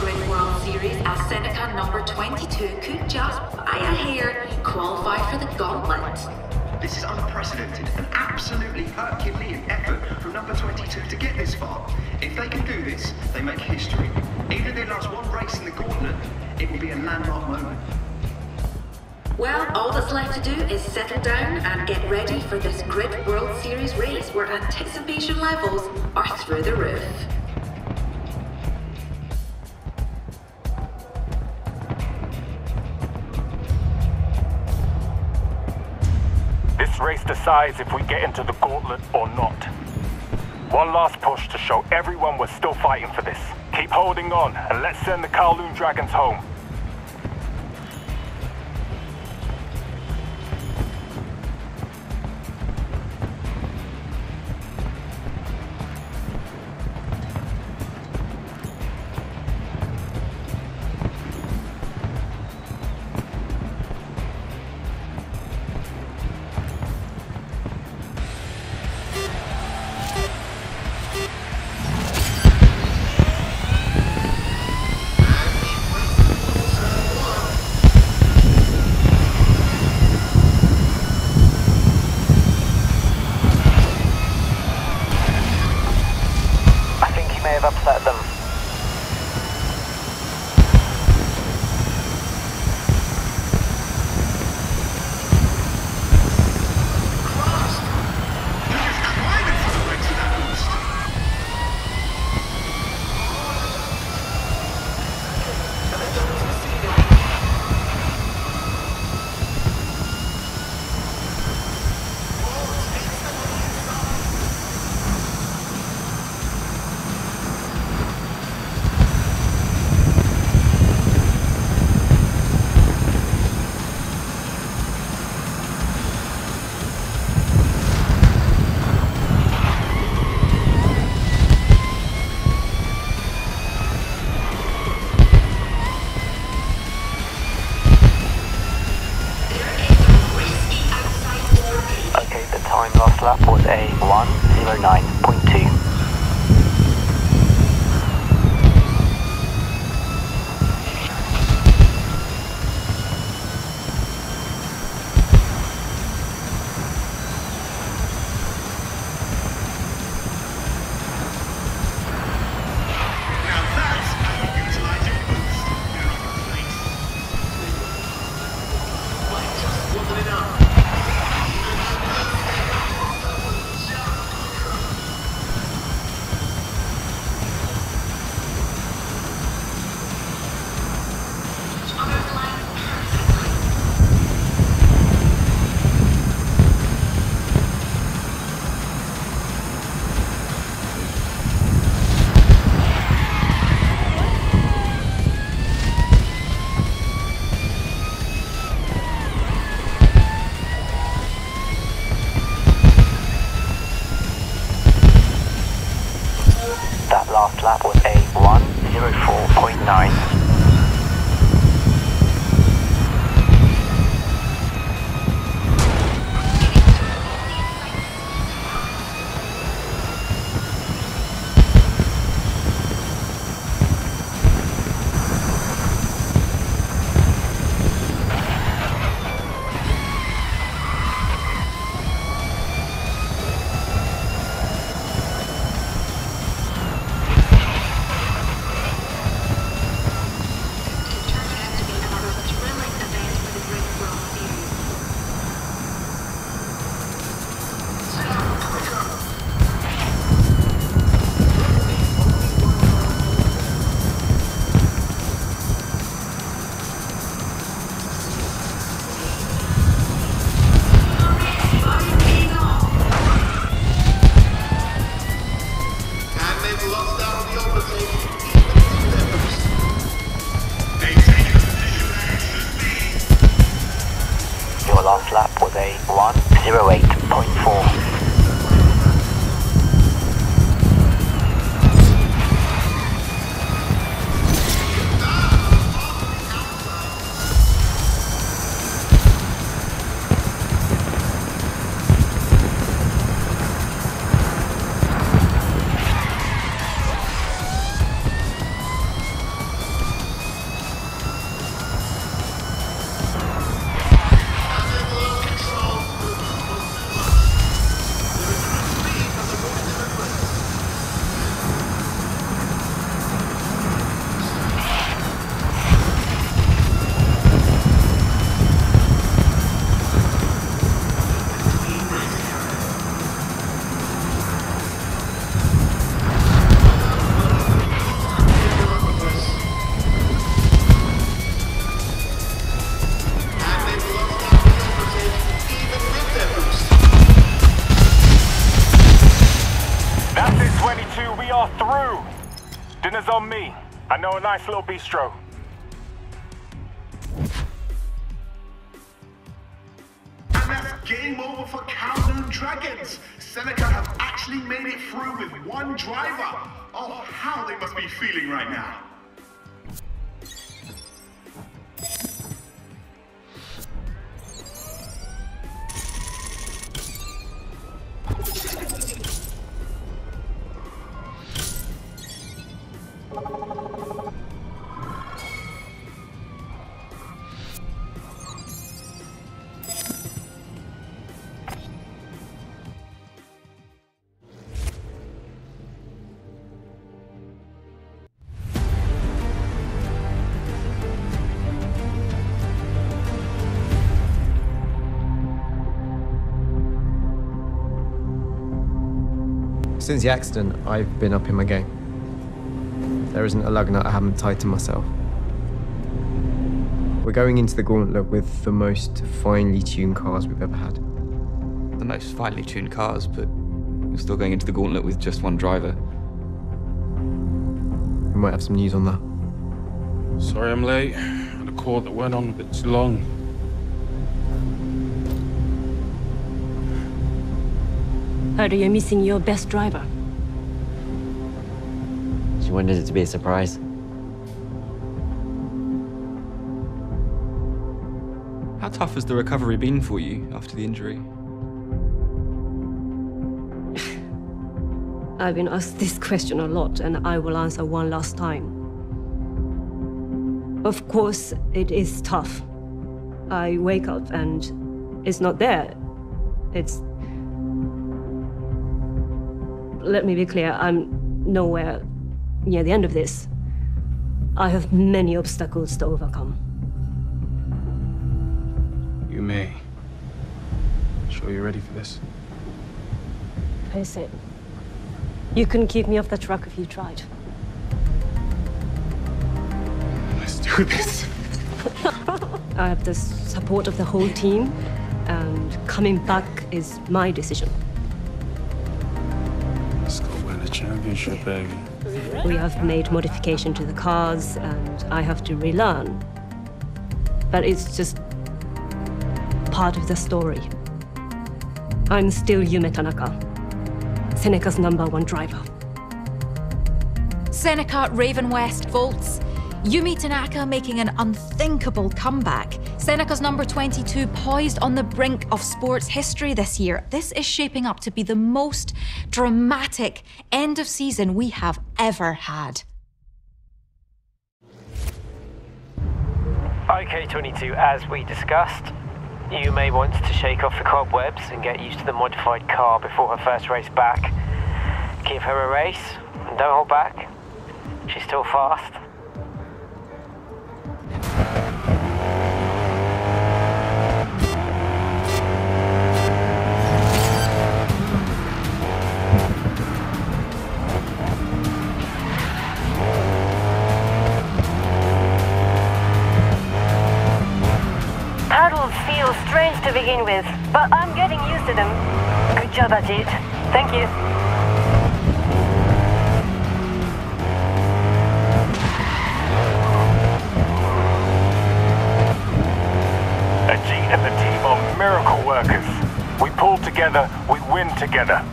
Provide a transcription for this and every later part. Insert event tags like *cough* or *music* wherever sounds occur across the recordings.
Grid World Series as Seneca number 22 could just, by a hair, qualify for the gauntlet. This is unprecedented, an absolutely Herculean effort from number 22 to get this far. If they can do this, they make history. Even if they last one race in the gauntlet, it will be a landmark moment. Well, all that's left to do is settle down and get ready for this Grid World Series race where anticipation levels are through the roof. Race decides if we get into the gauntlet or not. One last push to show everyone we're still fighting for this. Keep holding on, and let's send the Kowloon Dragons home. Nice little bistro. And that's game over for Kowloon Dragons. Seneca have actually made it through with one driver. Oh, how they must be feeling right now. Since the accident, I've been up in my game. There isn't a lug nut I haven't tied to myself. We're going into the gauntlet with the most finely tuned cars we've ever had. The most finely tuned cars, but we're still going into the gauntlet with just one driver. We might have some news on that. Sorry I'm late. Had a call that went on a bit too long. Heard you're missing your best driver. She wanted it to be a surprise. How tough has the recovery been for you after the injury? *sighs* I've been asked this question a lot, and I will answer one last time. Of course, it is tough. I wake up and it's not there. It's. Let me be clear, I'm nowhere near the end of this. I have many obstacles to overcome. You may. Sure you're ready for this? Face it. You couldn't keep me off the truck if you tried. Let's do this. *laughs* I have the support of the whole team, and coming back is my decision. Championship, baby. We have made modification to the cars, and I have to relearn. But it's just part of the story. I'm still Yume Tanaka, Seneca's number one driver. Seneca, Raven West, Volts. Yume Tanaka making an unthinkable comeback. Seneca's number 22 poised on the brink of sports history this year. This is shaping up to be the most dramatic end of season we have ever had. Okay, 22, as we discussed, you may want to shake off the cobwebs and get used to the modified car before her first race back. Give her a race, and don't hold back. She's still fast. Begin with, but I'm getting used to them. Good job, Ajit. Thank you. Ajit and the team are miracle workers. We pull together, we win together.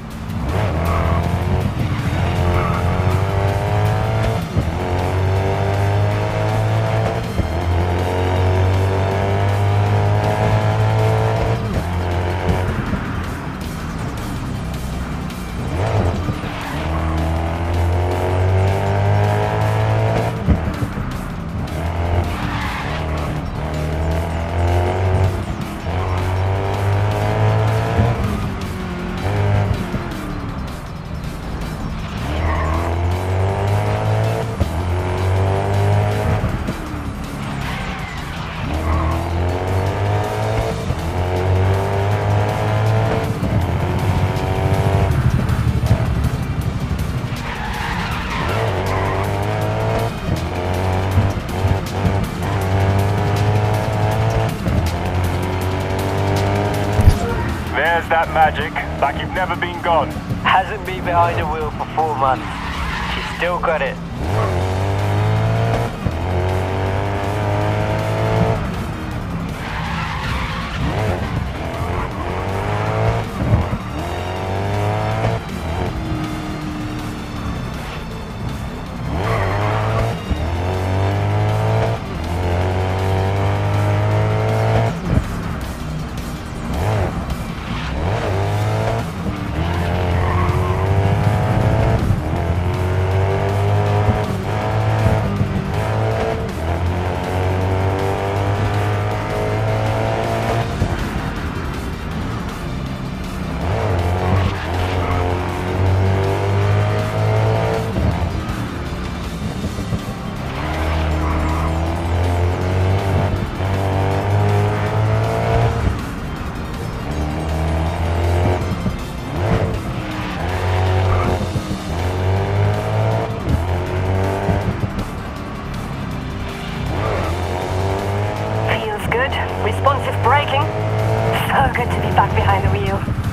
Braking. So good to be back behind the wheel.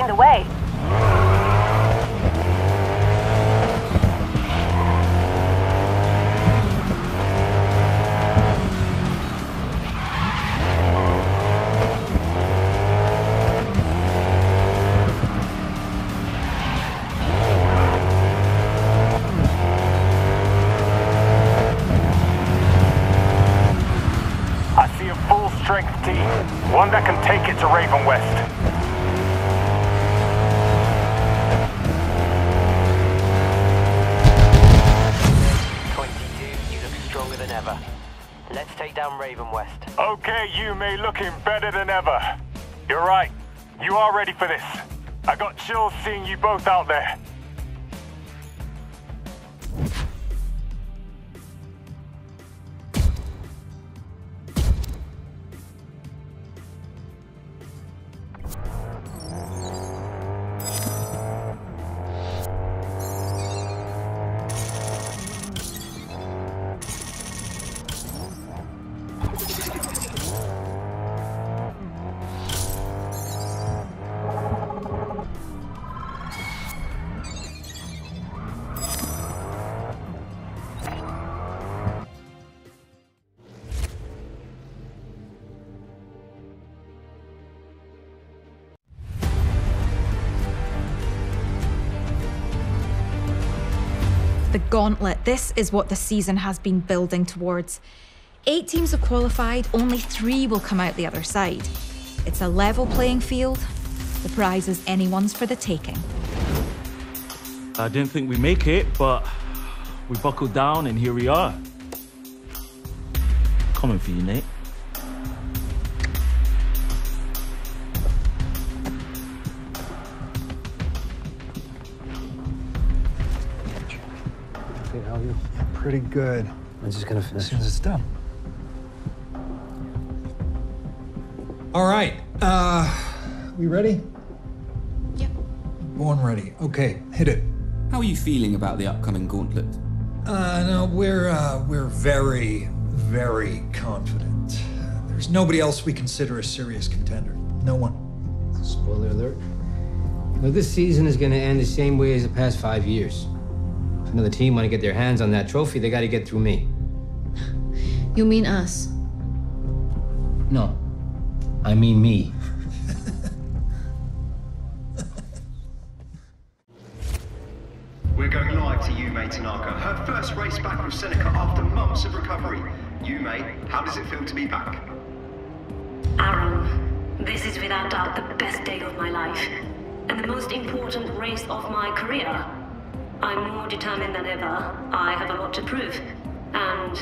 In the way. Gauntlet. This is what the season has been building towards. Eight teams have qualified, only three will come out the other side. It's a level playing field. The prize is anyone's for the taking. I didn't think we'd make it, but we buckled down and here we are. Coming for you, Nate. Pretty good. I'm just gonna finish. As finish. soon as it's done. All right. Uh, we ready? Yep. Born ready. Okay, hit it. How are you feeling about the upcoming gauntlet? Uh, no, we're uh, we're very, very confident. There's nobody else we consider a serious contender. No one. Spoiler alert. Now, this season is going to end the same way as the past five years. If another team want to get their hands on that trophy, they got to get through me. You mean us? No, I mean me. We're going live to Yume Tanaka. Her first race back with Seneca after months of recovery. You Yume, how does it feel to be back? Aaron, this is without doubt the best day of my life. And the most important race of my career. I'm more determined than ever. I have a lot to prove. And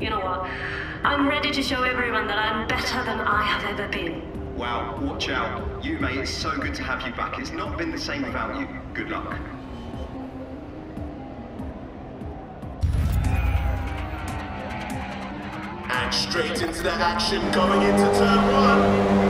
you know what? I'm ready to show everyone that I'm better than I have ever been. Wow, watch out. Yume, it's so good to have you back. It's not been the same without you. Good luck. And straight into the action going into turn one.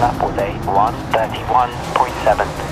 Lap Relay 131.7.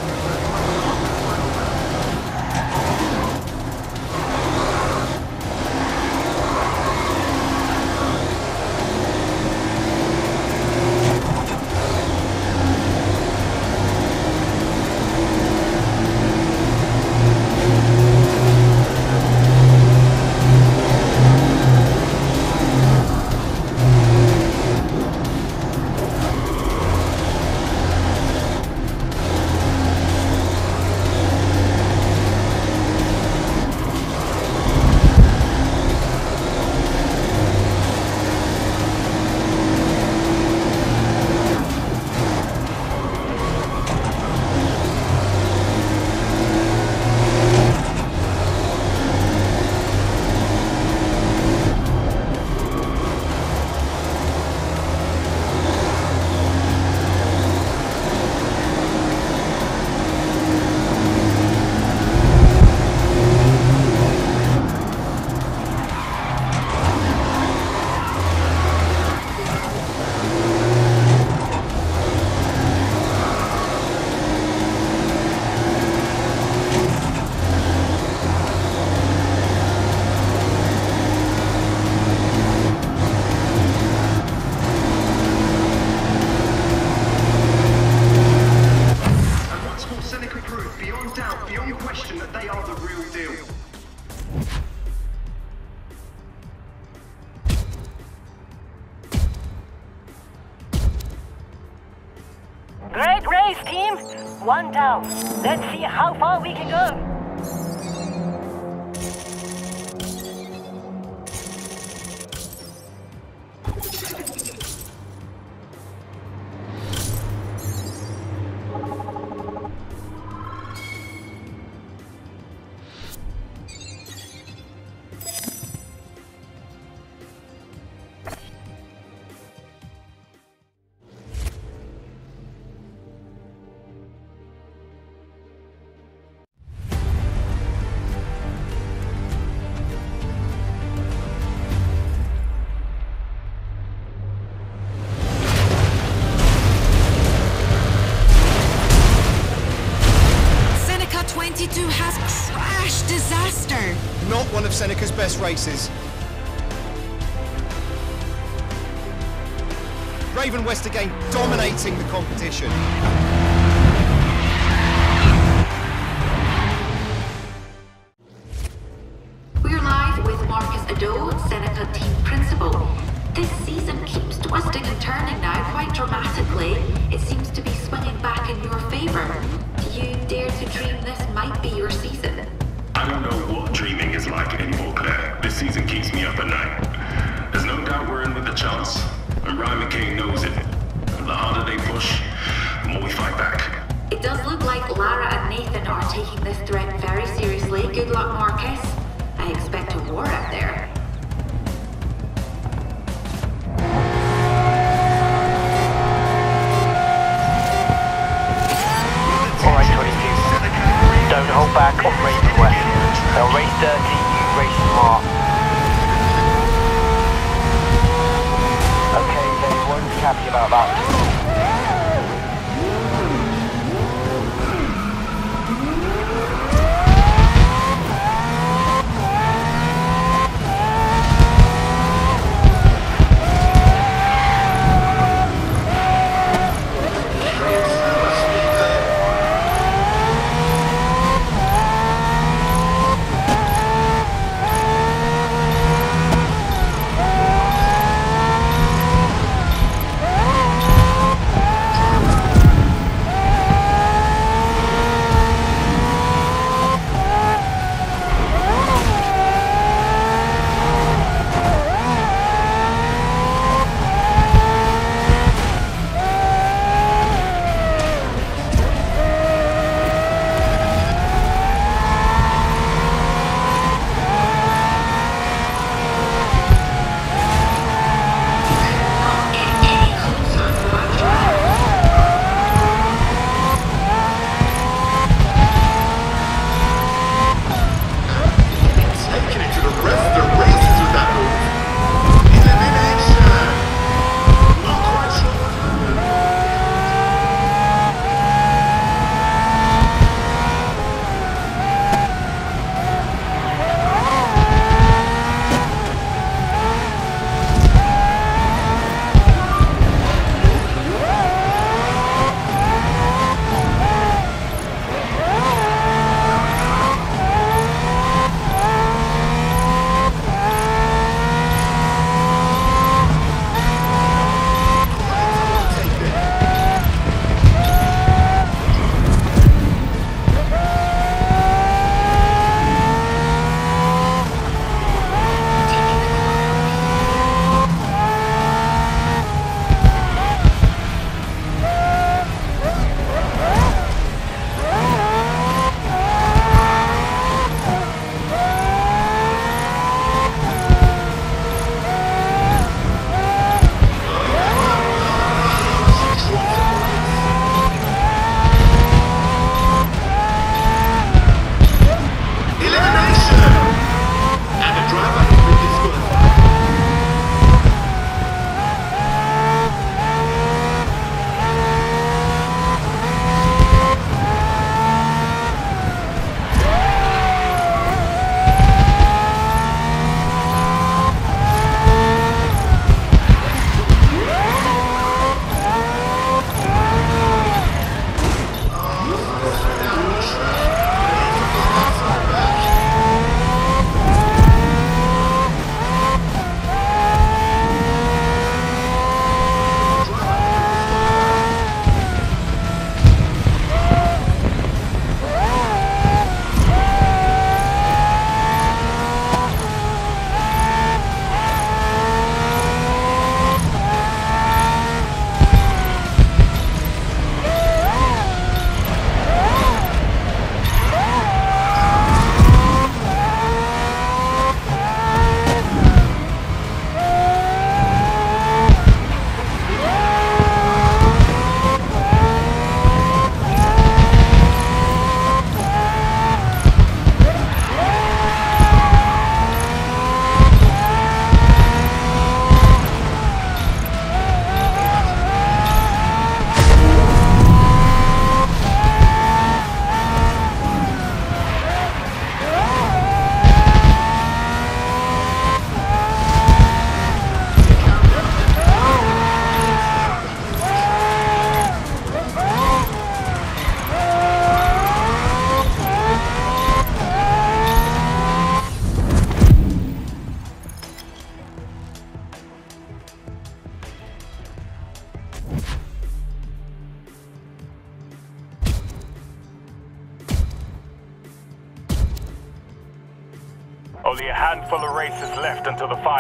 best races. Raven West again dominating the competition.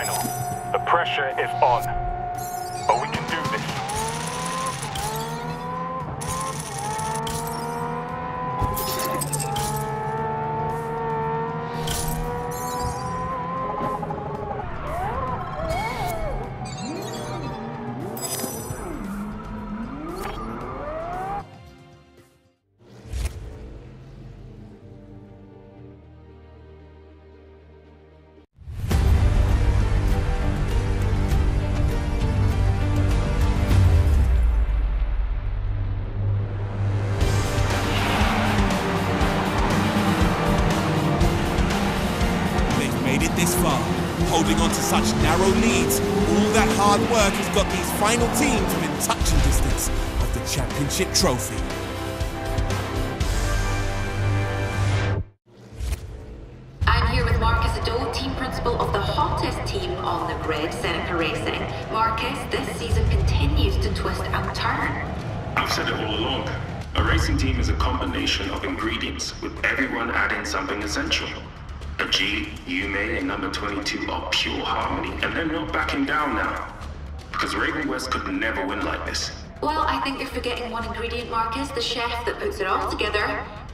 Final. The pressure is on. Final teams within touching distance of the championship trophy. I'm here with Marcus Ado, team principal of the hottest team on the grid, Seneca Racing. Marcus, this season continues to twist and turn. I've said it all along. A racing team is a combination of ingredients, with everyone adding something essential. Ajit, Yume, and number 22 are pure harmony, and they're not backing down now. Because Raven West could never win like this. Well, I think you're forgetting one ingredient, Marcus, the chef that puts it all together.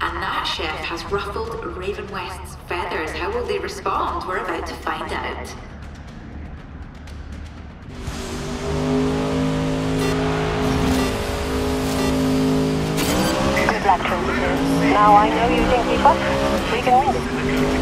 And that chef has ruffled Raven West's feathers. How will they respond? We're about to find out. Good luck, 22. Now I know you can keep up. We can win.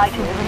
item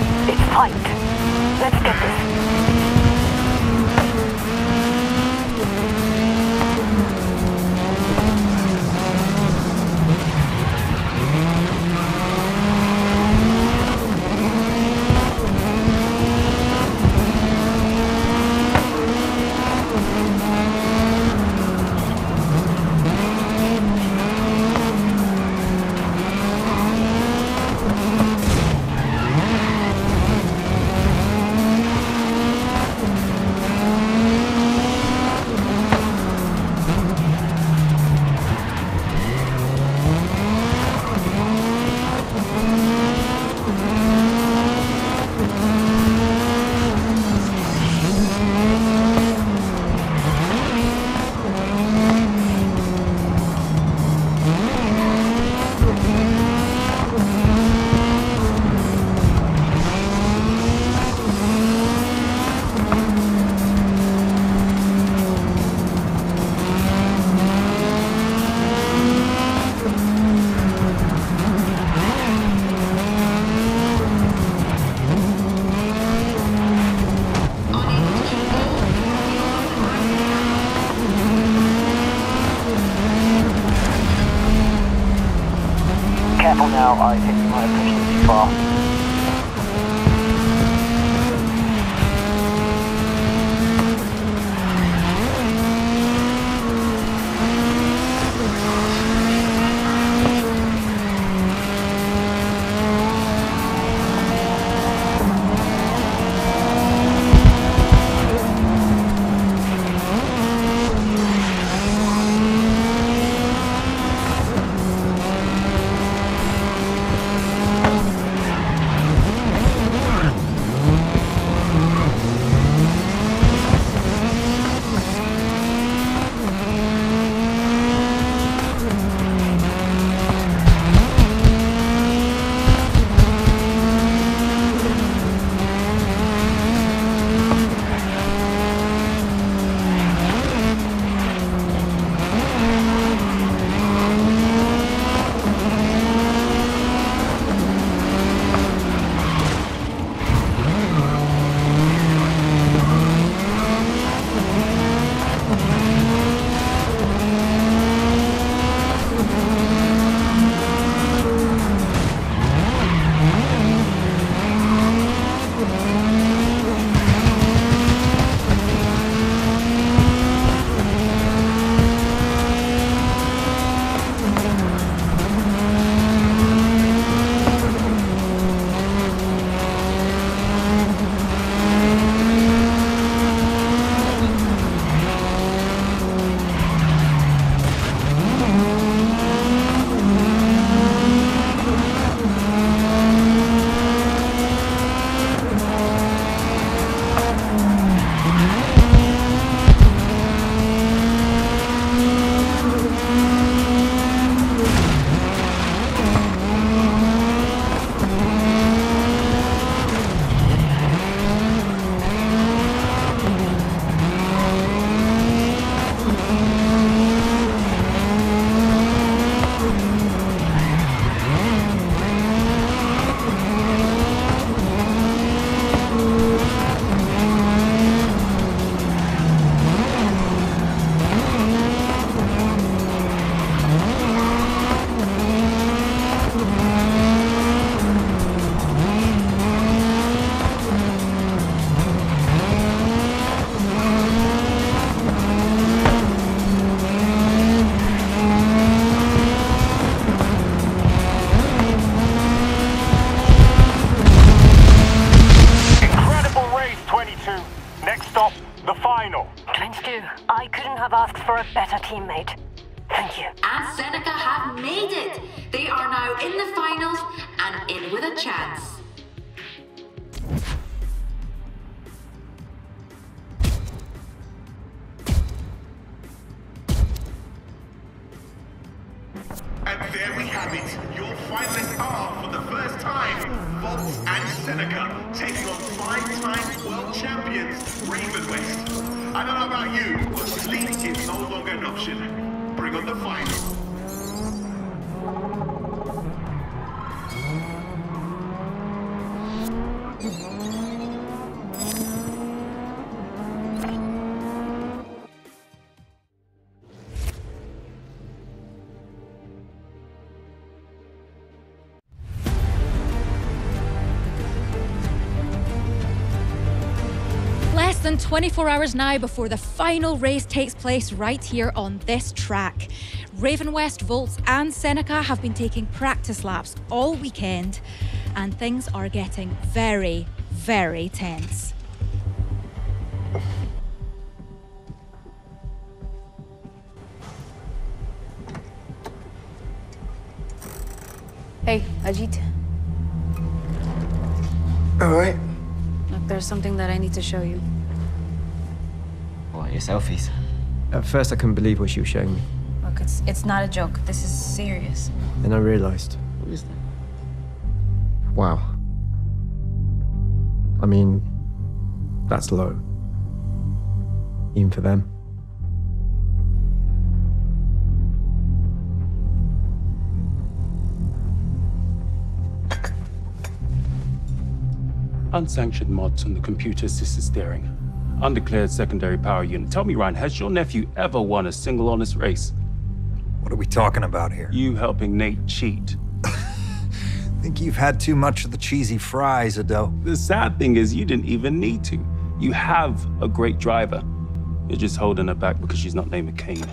careful now, I think you might have pushed it too far. 24 hours now before the final race takes place right here on this track. Ravenwest, Voltz, and Seneca have been taking practice laps all weekend, and things are getting very, very tense. Hey, Ajit. All right. Look, there's something that I need to show you. What, your selfies? At first, I couldn't believe what she was showing me. Look, it's it's not a joke. This is serious. Then I realized. What is that? Wow. I mean, that's low. Even for them. Unsanctioned mods on the computer assisted steering. Undeclared secondary power unit. Tell me, Ryan, has your nephew ever won a single honest race? What are we talking about here? You helping Nate cheat. *laughs* Think you've had too much of the cheesy fries, Ado. The sad thing is, you didn't even need to. You have a great driver. You're just holding her back because she's not named McKane.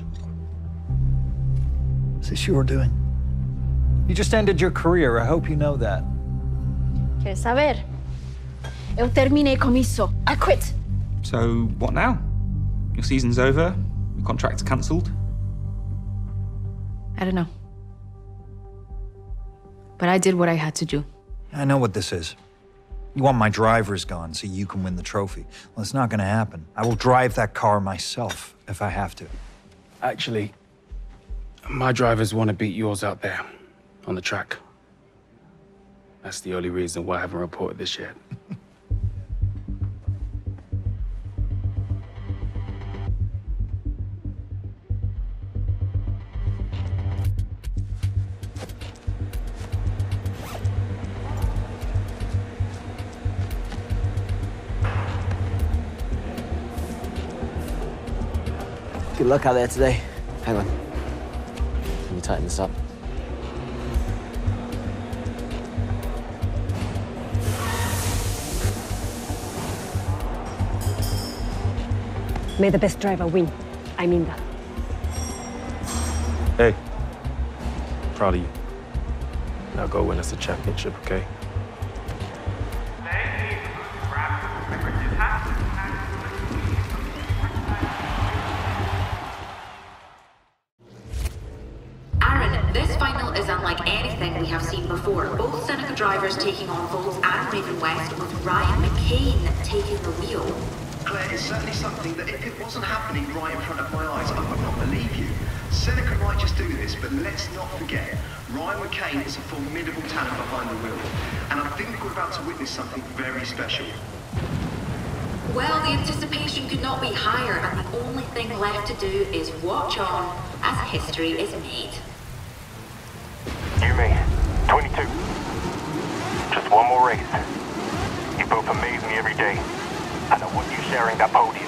Is this your doing? You just ended your career. I hope you know that. ¿Quieres saber? Eu terminei com isso. I quit. So, what now? Your season's over? Your contract's cancelled? I don't know. But I did what I had to do. I know what this is. You want my drivers gone so you can win the trophy. Well, it's not gonna happen. I will drive that car myself if I have to. Actually, my drivers want to beat yours out there on the track. That's the only reason why I haven't reported this yet. *laughs* luck out there today. Hang on. Let me tighten this up. May the best driver win. I mean that. Hey, proud of you. Now go win us the championship, okay? Forget, Ryan McKane is a formidable talent behind the wheel. And I think we're about to witness something very special. Well, the anticipation could not be higher, and the only thing left to do is watch on as history is made. You, me. 22. Just one more race. You both amaze me every day. And I want you sharing that podium.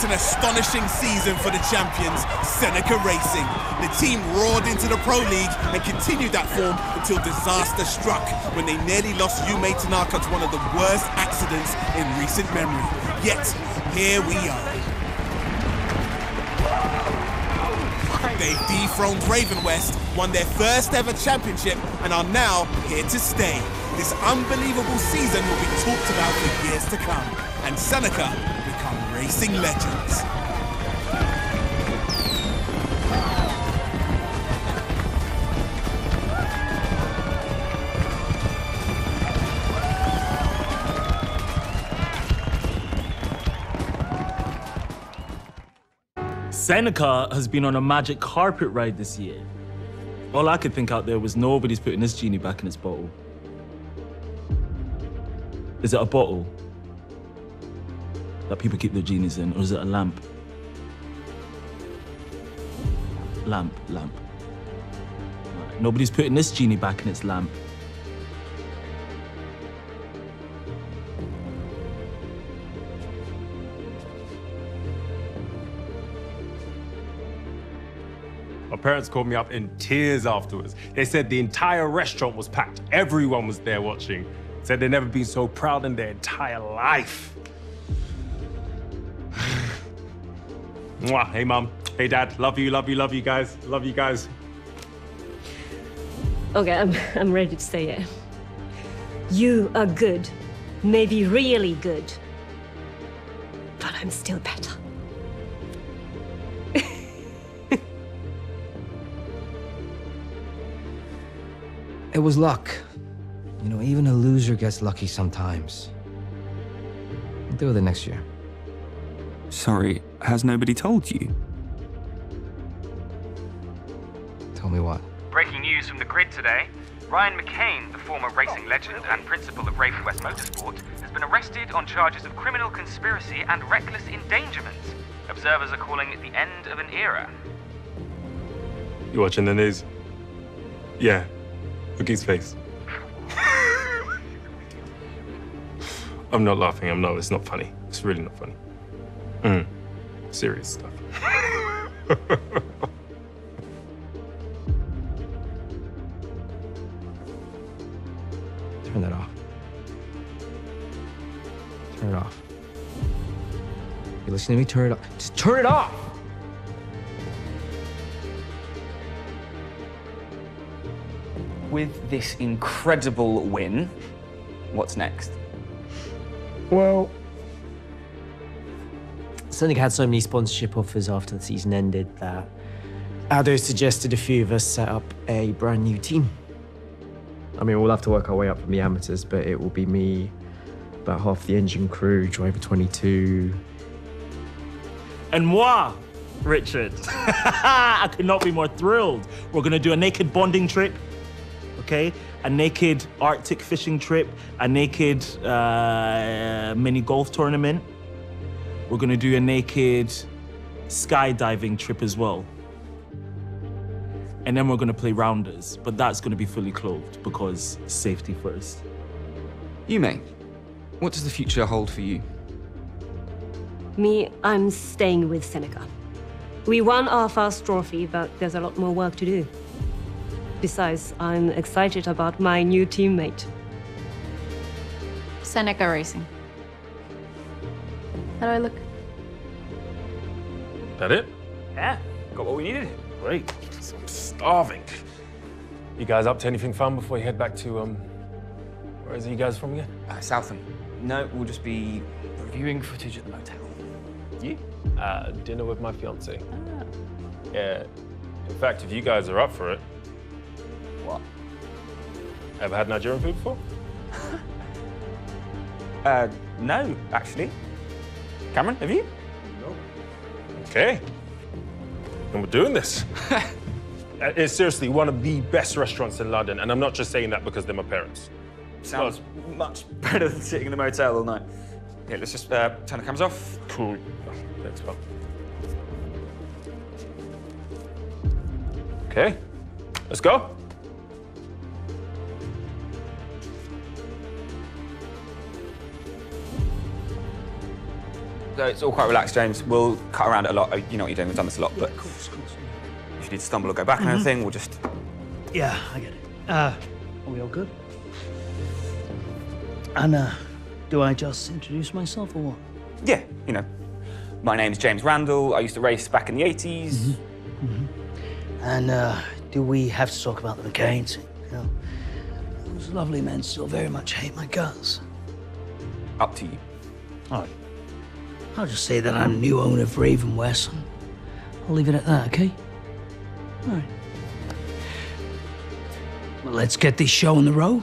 What an astonishing season for the champions, Seneca Racing. The team roared into the Pro League and continued that form until disaster struck when they nearly lost Yume Tanaka to one of the worst accidents in recent memory. Yet, here we are. They've dethroned Ravenwest, won their first ever championship, and are now here to stay. This unbelievable season will be talked about for years to come, and Seneca legends. Seneca has been on a magic carpet ride this year. All I could think out there was nobody's putting this genie back in its bottle. Is it a bottle that people keep their genies in, or is it a lamp? Lamp, lamp. Nobody's putting this genie back in its lamp. My parents called me up in tears afterwards. They said the entire restaurant was packed. Everyone was there watching. Said they'd never been so proud in their entire life. Mwah. Hey, mom. Hey, dad. Love you, love you, love you guys. Love you guys. Okay, I'm, I'm ready to say it. You are good. Maybe really good. But I'm still better. *laughs* It was luck. You know, even a loser gets lucky sometimes. We'll do it the next year. Sorry, has nobody told you? Tell me what. Breaking news from the grid today. Ryan McKane, the former racing legend and principal of Raven West Motorsport, has been arrested on charges of criminal conspiracy and reckless endangerment. Observers are calling it the end of an era. You watching the news? Yeah. Look at his face. *laughs* I'm not laughing. I'm not. It's not funny. It's really not funny. Mm. Serious stuff. *laughs* Turn that off. Turn it off. You listen to me? Turn it off. Just turn it off! With this incredible win, what's next? Well, Seneca had so many sponsorship offers after the season ended that Aldo suggested a few of us set up a brand new team. I mean, we'll have to work our way up from the amateurs, but it will be me, about half the engine crew, driver 22. And moi, Richard. *laughs* I could not be more thrilled. We're gonna do a naked bonding trip, okay? A naked Arctic fishing trip, a naked uh, mini golf tournament. We're gonna do a naked skydiving trip as well. And then we're gonna play rounders, but that's gonna be fully clothed because safety first. Yume, what does the future hold for you? Me, I'm staying with Seneca. We won our first trophy, but there's a lot more work to do. Besides, I'm excited about my new teammate. Seneca Racing. How do I look? That it? Yeah, got what we needed. Great. So I'm starving. You guys up to anything fun before you head back to, um, where is it you guys from again? Uh, Southam. No, we'll just be reviewing footage at the motel. You? Uh, dinner with my fiance. Yeah. In fact, if you guys are up for it. What? Ever had Nigerian food before? *laughs* Uh, no, actually. Cameron, have you? No. Okay. And we're doing this. *laughs* Uh, It's seriously one of the best restaurants in London, and I'm not just saying that because they're my parents. Sounds much better than sitting in the motel all night. Okay, let's just uh, turn the cameras off. Cool. Thanks, pal. Okay. Let's go. So it's all quite relaxed, James. We'll cut around it a lot. Oh, You know what you're doing. We've done this a lot, but course, of course. if you need to stumble or go back on Mhm. anything, we'll just. Yeah, I get it. Uh, are we all good? And, uh, do I just introduce myself or what? Yeah, you know. My name's James Randall. I used to race back in the 80s. And, uh, do we have to talk about the McKanes? You know, those lovely men still very much hate my guts. Up to you. All right. I'll just say that I'm new owner of Raven West. I'll leave it at that, okay? All right. Well, let's get this show on the road.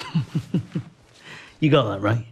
*laughs* you got that right?